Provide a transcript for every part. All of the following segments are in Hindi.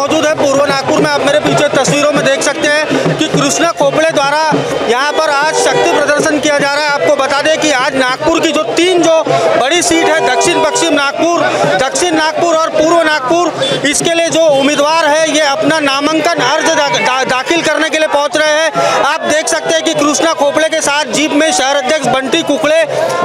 मौजूद है। पूर्व नागपुर में आप मेरे पीछे तस्वीरों में देख सकते हैं कि कृष्णा खोपड़े द्वारा यहाँ पर आज शक्ति प्रदर्शन किया जा रहा है। आपको बता दें कि आज नागपुर की जो तीन जो बड़ी सीट है दक्षिण पश्चिम नागपुर दक्षिण नागपुर और पूर्व नागपुर इसके लिए जो उम्मीदवार है ये अपना नामांकन अर्ज़ दा, दा, दाखिल करने के लिए पहुँच रहे हैं। आप देख सकते हैं कि कृष्णा खोपड़े के साथ जीप में शहर अध्यक्ष बंटी कुकड़े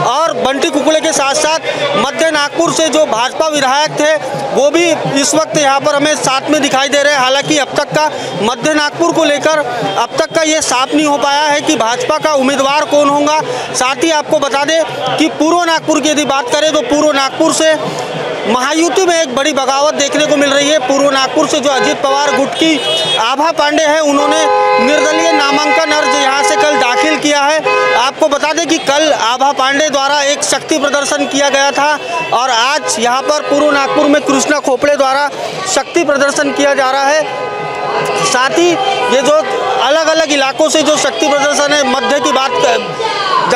और बंटी कुकड़े के साथ साथ मध्य नागपुर से जो भाजपा विधायक थे, वो भी इस वक्त यहाँ पर हमें साथ में दिखाई दे रहे हैं। हालाँकि अब तक का मध्य नागपुर को लेकर अब तक का ये साफ़ नहीं हो पाया है कि भाजपा का उम्मीदवार कौन होगा। साथ ही आपको बता दें कि पूर्व नागपुर की यदि बात करें तो पूर्व नागपुर से महायुति में एक बड़ी बगावत देखने को मिल रही है। पूर्व नागपुर से जो अजीत पवार गुट की आभा पांडे है, उन्होंने निर्दलीय नामांकन अर्ज़ यहाँ से कल दाखिल किया है। आपको बता दें कि कल आभा पांडे द्वारा एक शक्ति प्रदर्शन किया गया था और आज यहाँ पर पूर्व नागपुर में कृष्णा खोपड़े द्वारा शक्ति प्रदर्शन किया जा रहा है। साथ ही ये जो अलग अलग इलाकों से जो शक्ति प्रदर्शन है, मध्य की बात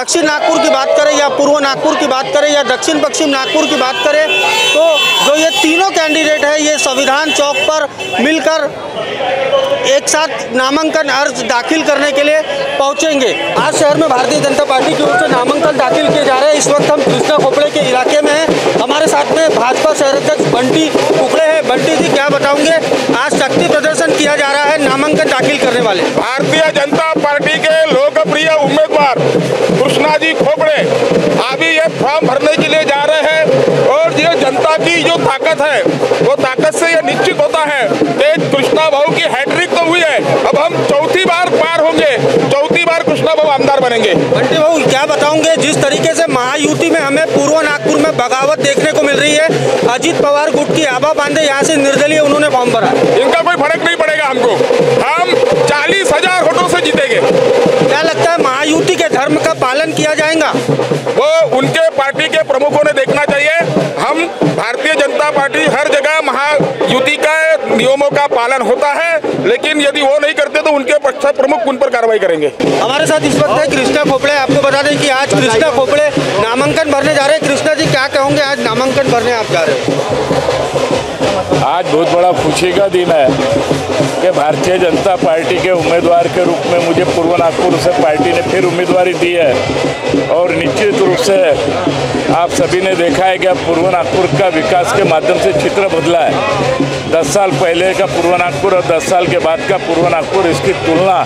दक्षिण नागपुर की बात करें या पूर्व नागपुर की बात करें या दक्षिण पश्चिम नागपुर की बात करें तो जो ये तीनों कैंडिडेट है, ये संविधान चौक पर मिलकर एक साथ नामांकन अर्ज़ दाखिल करने के लिए पहुँचेंगे। आज शहर में भारतीय जनता पार्टी की ओर से नामांकन दाखिल किए जा रहे हैं। इस वक्त हम कृष्णा खोपड़े के इलाके में हैं। हमारे साथ में भाजपा शहर अध्यक्ष बंटी कुकड़े हैं। बंटी जी, क्या बताऊँगे? आज शक्ति प्रदर्शन किया जा रहा है नामांकन दाखिल करने वाले। भारतीय जनता पार्टी के लोकप्रिय उम्मीदवार जी खोपड़े। अभी ये फॉर्म भरने के लिए जा रहे हैं और ये जनता की जो ताकत है वो ताकत से ये निश्चित होता है। कि कृष्णा भाऊ की हैट्रिक तो हुई है। अब हम चौथी बार पार होंगे। चौथी बार कृष्णा भाऊ आमदार बनेंगे। बंटी बाबू क्या बताओगे जिस तरीके से महायुति में हमें पूर्व नागपुर में बगावत देखने को मिल रही है अजीत पवार गुट की आभा पांडे यहाँ से निर्दलीय उन्होंने फॉर्म भरा। इनका कोई फ़र्क नहीं पड़ेगा हमको। हम चालीस हज़ार वोटों से जीतेंगे। धर्म का पालन किया जाएगा। वो उनके पार्टी के प्रमुखों ने देखना चाहिए। हम भारतीय जनता पार्टी हर जगह महायुति का नियमों का पालन होता है लेकिन यदि वो नहीं करते तो उनके पक्ष प्रमुख उन पर कार्रवाई करेंगे। हमारे साथ इस वक्त है कृष्णा खोपड़े। आपको बता दें कि आज कृष्णा खोपड़े नामांकन भरने जा रहे हैं। कृष्णा जी क्या कहोगे? आज नामांकन भरने आप जा रहे हो। आज बहुत बड़ा खुशी का दिन है कि भारतीय जनता पार्टी के उम्मीदवार के रूप में मुझे पूर्व नागपुर से पार्टी ने फिर उम्मीदवारी दी है। और निश्चित रूप से आप सभी ने देखा है कि अब पूर्व नागपुर का विकास के माध्यम से चित्र बदला है। दस साल पहले का पूर्व नागपुर और दस साल के बाद का पूर्व नागपुर, इसकी तुलना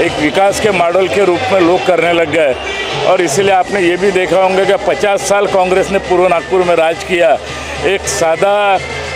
एक विकास के मॉडल के रूप में लोग करने लग गए। और इसीलिए आपने ये भी देखा होंगे कि 50 साल कांग्रेस ने पूर्व नागपुर में राज किया। एक सादा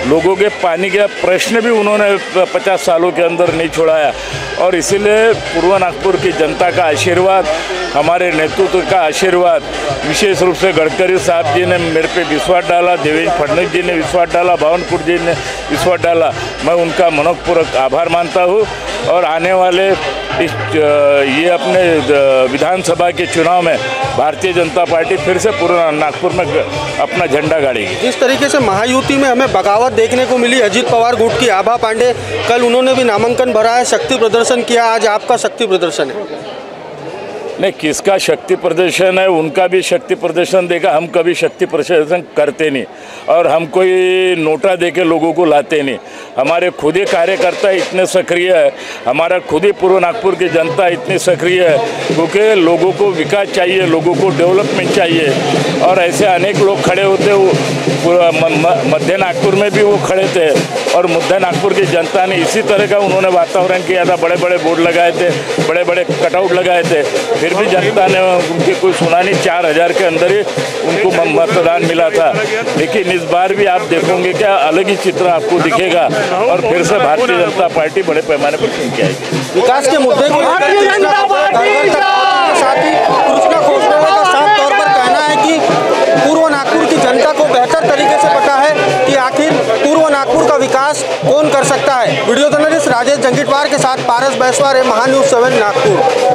लोगों के पानी का प्रश्न भी उन्होंने 50 सालों के अंदर नहीं छोड़ाया। और इसीलिए पूर्व नागपुर की जनता का आशीर्वाद, हमारे नेतृत्व का आशीर्वाद, विशेष रूप से गडकरी साहब जी ने मेरे पे विश्वास डाला, देवेंद्र फडणवीस जी ने विश्वास डाला भावनपुर जी ने विश्वास डाला। मैं उनका मनोपूर्वक आभार मानता हूँ। और आने वाले इस ये अपने विधानसभा के चुनाव में भारतीय जनता पार्टी फिर से पूर्व नागपुर में अपना झंडा गाड़ेगी। जिस तरीके से महायुति में हमें बगावत देखने को मिली। अजीत पवार गुट की आभा पांडे, कल उन्होंने भी नामांकन भरा है, शक्ति प्रदर्शन किया, आज आपका शक्ति प्रदर्शन है। नहीं, किसका शक्ति प्रदर्शन है, उनका भी शक्ति प्रदर्शन देगा हम कभी शक्ति प्रदर्शन करते नहीं। और हम कोई नोटा दे के लोगों को लाते नहीं। हमारे खुद ही कार्यकर्ता इतने सक्रिय है, हमारा खुद ही पूर्व नागपुर की जनता इतनी सक्रिय है, क्योंकि लोगों को विकास चाहिए, लोगों को डेवलपमेंट चाहिए। और ऐसे अनेक लोग खड़े होते मध्य नागपुर में भी वो खड़े थे, और मध्य नागपुर की जनता ने इसी तरह का उन्होंने वातावरण किया था बड़े बड़े बोर्ड लगाए थे बड़े बड़े कटआउट लगाए थे। फिर भी जनता ने उनकी कोई सुना नहीं चार हज़ार के अंदर ही उनको मतदान मिला था। लेकिन इस बार भी आप देखोगे क्या अलग ही चित्र आपको दिखेगा और फिर से भारतीय जनता पार्टी बड़े पैमाने पर चुन के आएगी। विकास के मुद्दे को ही। साफ़ तौर पर कहना है कि पूर्व नागपुर की जनता को बेहतर तरीके से पता है कि आखिर पूर्व नागपुर का विकास कौन कर सकता है। वीडियो जर्नलिस्ट राजेश जंगीटवार के साथ पारस बैसवार है महान्यूज सेवन नागपुर।